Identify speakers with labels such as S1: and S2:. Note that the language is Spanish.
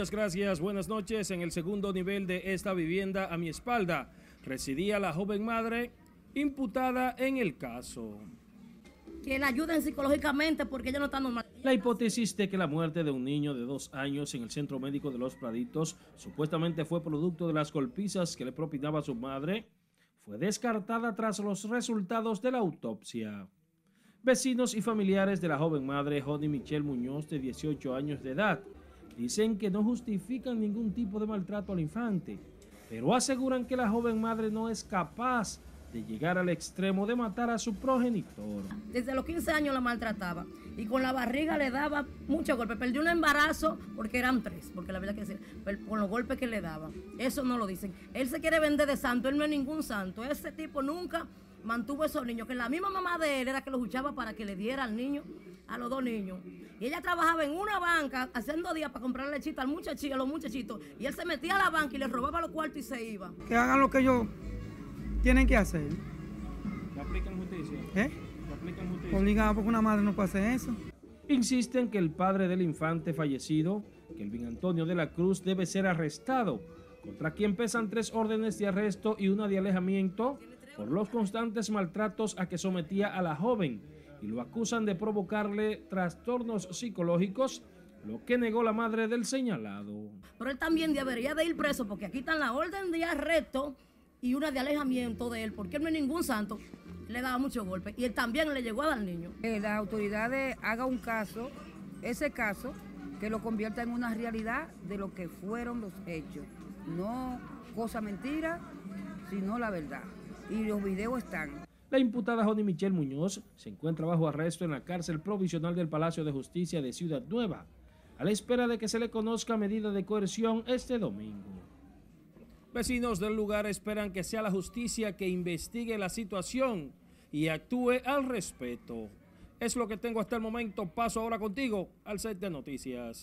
S1: Muchas gracias, buenas noches. En el segundo nivel de esta vivienda a mi espalda residía la joven madre imputada en el caso.
S2: Que la ayuden psicológicamente porque ella no está normal.
S1: La hipótesis de que la muerte de un niño de dos años en el centro médico de Los Praditos supuestamente fue producto de las golpizas que le propinaba su madre fue descartada tras los resultados de la autopsia. Vecinos y familiares de la joven madre Jody Michelle Muñoz, de 18 años de edad, dicen que no justifican ningún tipo de maltrato al infante, pero aseguran que la joven madre no es capaz de llegar al extremo de matar a su progenitor.
S2: Desde los 15 años la maltrataba y con la barriga le daba muchos golpes. Perdió un embarazo porque eran tres, porque la verdad que sí, con los golpes que le daba. Eso no lo dicen. Él se quiere vender de santo, él no es ningún santo. Ese tipo nunca mantuvo a esos niños, que la misma mamá de él era que los luchaba para que le diera al niño, a los dos niños. Y ella trabajaba en una banca haciendo días para comprar lechita al muchachito, a los muchachitos. Y él se metía a la banca y le robaba los cuartos y se iba.
S3: Que hagan lo que ellos tienen que hacer.
S1: ¿Le aplican justicia?
S3: ¿Eh?
S1: ¿Le aplican justicia?
S3: Obligado porque una madre no puede hacer eso.
S1: Insisten que el padre del infante fallecido, Kelvin Antonio de la Cruz, debe ser arrestado, contra quien pesan tres órdenes de arresto y una de alejamiento por los constantes maltratos a que sometía a la joven y lo acusan de provocarle trastornos psicológicos, lo que negó la madre del señalado.
S2: Pero él también debería de ir preso porque aquí están la orden de arresto y una de alejamiento de él, porque él no es ningún santo, le daba muchos golpes y él también le llegó a dar al niño.
S4: Que las autoridades hagan un caso, ese caso, que lo convierta en una realidad de lo que fueron los hechos. No cosa mentira, sino la verdad. Y los videos están.
S1: La imputada Joni Michelle Muñoz se encuentra bajo arresto en la cárcel provisional del Palacio de Justicia de Ciudad Nueva, a la espera de que se le conozca medida de coerción este domingo. Vecinos del lugar esperan que sea la justicia que investigue la situación y actúe al respeto. Es lo que tengo hasta el momento. Paso ahora contigo al set de noticias.